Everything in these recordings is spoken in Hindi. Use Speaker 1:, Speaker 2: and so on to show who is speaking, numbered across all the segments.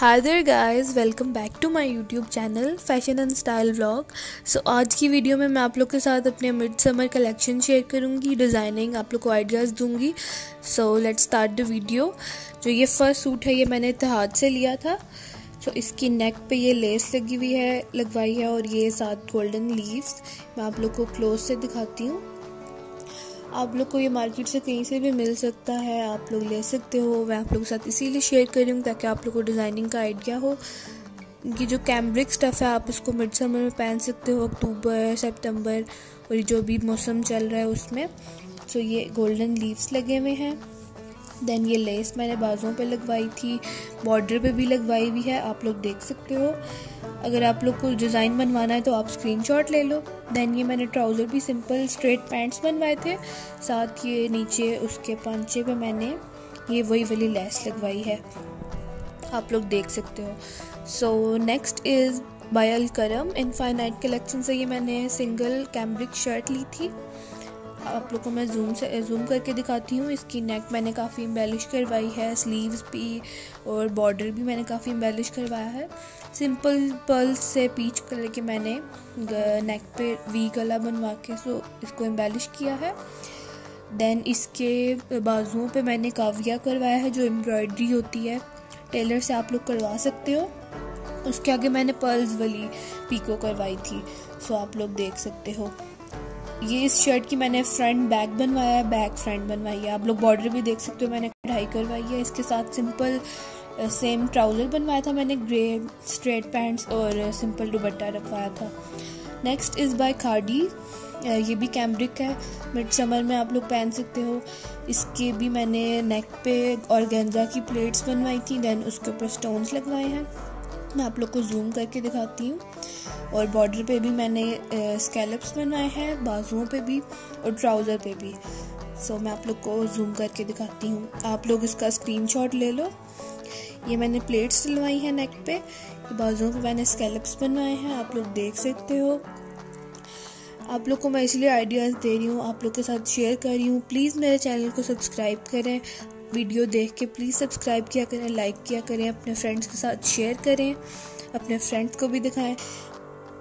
Speaker 1: Hi there guys welcome back to my YouTube channel fashion and style vlog so आज की वीडियो में मैं आप लोग के साथ अपने मिड समर कलेक्शन शेयर करूँगी डिज़ाइनिंग आप लोग को आइडियाज़ दूँगी. So let's start the video जो ये फ़र्स्ट सूट है ये मैंने इतिहाद से लिया था. सो so, इसकी नेक पे ये लेस लगी हुई है लगवाई है और ये साथ गोल्डन लीव्स मैं आप लोग को क्लोज से दिखाती हूँ. आप लोग को ये मार्केट से कहीं से भी मिल सकता है, आप लोग ले सकते हो, मैं आप लोगों के साथ इसीलिए शेयर कर रही हूँ ताकि आप लोग को डिज़ाइनिंग का आइडिया हो। कि जो कैम्ब्रिक स्टफ़ है, आप इसको मिड समर में पहन सकते हो अक्टूबर सितंबर और जो भी मौसम चल रहा है उसमें। सो ये गोल्डन लीव्स लगे हुए हैं। देन ये लेस मैंने बाजुओं पे लगवाई थी बॉर्डर पे भी लगवाई हुई है, आप लोग देख सकते हो। अगर आप लोग को डिज़ाइन बनवाना है तो आप स्क्रीनशॉट ले लो। देन ये मैंने ट्राउज़र भी सिंपल स्ट्रेट पैंट्स बनवाए थे। साथ ये नीचे उसके पांचे पे मैंने ये वही वाली लेस लगवाई है। आप लोग देख सकते हो। सो नेक्स्ट इज़ बायल करम इनफाइनाइट कलेक्शन से ये मैंने सिंगल कैम्ब्रिक शर्ट ली थी। आप लोग को मैं जूम से जूम करके दिखाती हूँ। इसकी नेक मैंने काफ़ी एम्बेलिश करवाई है स्लीव्स भी और बॉर्डर भी मैंने काफ़ी एम्बेलिश करवाया है। सिंपल पर्ल से पीच कलर के मैंने नेक पे वी गला बनवा के सो इसको एम्बेलिश किया है। देन इसके बाजुओं पे मैंने काविया करवाया है, जो एम्ब्रॉयडरी होती है। टेलर से आप लोग करवा सकते हो। उसके आगे मैंने पर्ल्स वाली पीको करवाई थी सो आप लोग देख सकते हो। ये इस शर्ट की मैंने फ्रंट बैक बनवाया है बैक फ्रंट बनवाई है। आप लोग बॉर्डर भी देख सकते हो, मैंने कढ़ाई करवाई है। इसके साथ सिंपल सेम ट्राउज़र बनवाया था मैंने ग्रे स्ट्रेट पैंट्स और सिंपल दुबट्टा रखवाया था। नेक्स्ट इज़ बाय खाडी ये भी कैम्ब्रिक है। मिड समर में आप लोग पहन सकते हो। इसके भी मैंने नेक पे और गेंजा की प्लेट्स बनवाई थी देन उसके ऊपर स्टोन्स लगवाए हैं। मैं आप लोग को जूम करके दिखाती हूँ। और बॉर्डर पे भी मैंने स्कैलप्स बनवाए हैं, बाजुओं पे भी और ट्राउज़र पे भी। सो मैं आप लोग को जूम करके दिखाती हूँ। आप लोग इसका स्क्रीनशॉट ले लो। ये मैंने प्लेट्स डलवाई हैं नेक पे। बाजुओं पे मैंने स्कैलप्स बनवाए हैं। आप लोग देख सकते हो। आप लोग को मैं इसलिए आइडियाज़ दे रही हूँ। आप लोग के साथ शेयर कर रही हूँ। प्लीज़ मेरे चैनल को सब्सक्राइब करें। वीडियो देख के प्लीज़ सब्सक्राइब किया करें लाइक किया करें। अपने फ्रेंड्स के साथ शेयर करें। अपने फ्रेंड्स को भी दिखाएँ।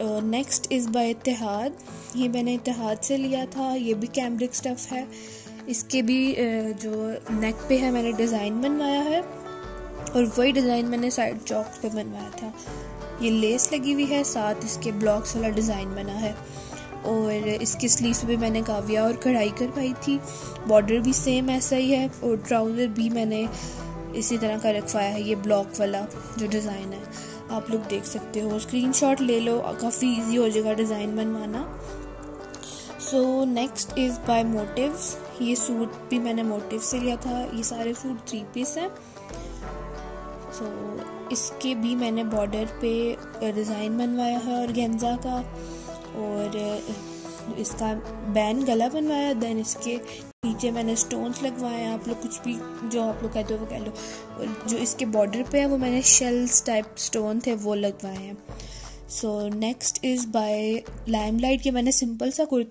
Speaker 1: नेक्स्ट इज़ बाय इतिहाद ये मैंने इतिहाद से लिया था, ये भी कैम्ब्रिक स्टफ़ है। इसके भी जो नेक पे है, मैंने डिज़ाइन बनवाया है। और वही डिज़ाइन मैंने साइड चौक पे बनवाया था। ये लेस लगी हुई है, साथ इसके ब्लॉक्स वाला डिज़ाइन बना है। और इसके स्लीव्स पे मैंने काविया और कढ़ाई करवाई थी। बॉर्डर भी सेम ऐसा ही है, और ट्राउज़र भी मैंने इसी तरह का रखवाया है, ये ब्लॉक वाला जो डिज़ाइन है। आप लोग देख सकते हो। स्क्रीनशॉट ले लो काफ़ी इजी हो जाएगा डिज़ाइन बनवाना। So next is by motives ये सूट भी मैंने मोटिव से लिया था। ये सारे सूट थ्री पीस हैं। सो so, इसके भी मैंने बॉर्डर पे डिज़ाइन बनवाया है और गेंजा का। और इसका बैन गला बनवाया देन इसके नीचे मैंने स्टोन्स लगवाए हैं आप लोग कुछ भी जो आप लोग कहते हो वो कह लो। जो इसके बॉर्डर पे है, वो मैंने शेल्स टाइप स्टोन थे, वो लगवाए हैं। So next is by limelight ये मैंने सिंपल सा कुर्ता